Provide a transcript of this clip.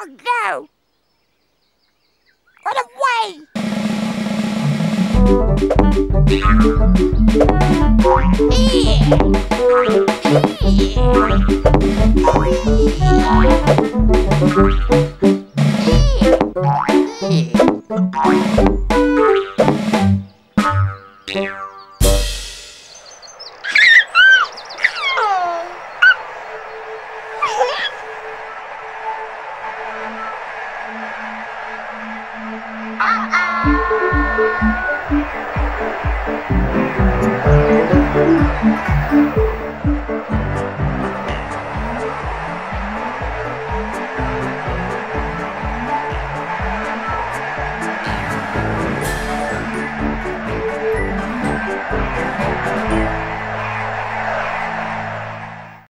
Oh no! Run away! Ah, ah.